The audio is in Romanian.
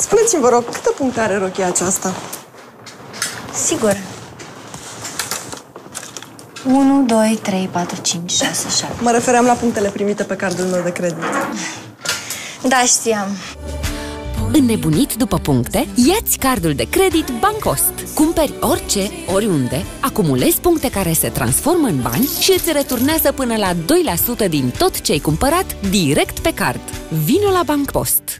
Spuneți-mi, vă rog, câtă puncte are rochia aceasta? Sigur. 1, 2, 3, 4, 5, 6, 7. Mă refeream la punctele primite pe cardul meu de credit. Da, știam. Înnebunit după puncte? Iați cardul de credit Bancost. Cumperi orice, oriunde, acumulezi puncte care se transformă în bani și îți returnează până la 2% din tot ce ai cumpărat direct pe card. Vino la Bancost!